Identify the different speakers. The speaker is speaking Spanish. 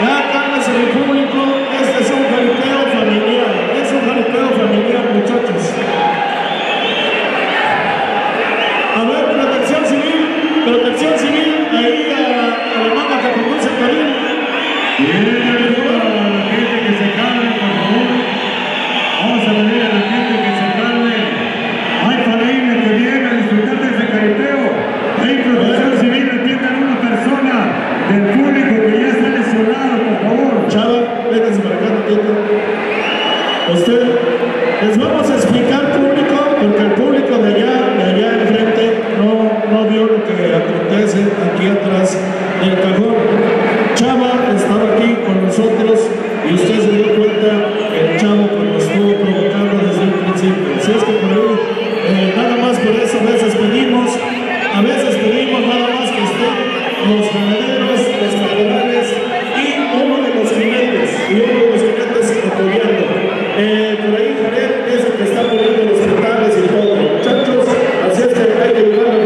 Speaker 1: Ya cálmense mi público, este es un jaripeo familiar, es un jaripeo familiar, muchachos. A ver, protección civil, protección civil, ahí a, la manga que conduce Karim.
Speaker 2: Bien, a la gente que se calme,
Speaker 1: Les vamos a explicar público, porque el público de allá, de allá enfrente no, no vio lo que acontece aquí atrás del cajón. Chava estaba aquí con nosotros y usted se dio cuenta que el chavo que lo estuvo provocando desde el principio. Así es que por ahí, eh, nada más por eso a veces pedimos, a veces pedimos nada más que usted nos está llegando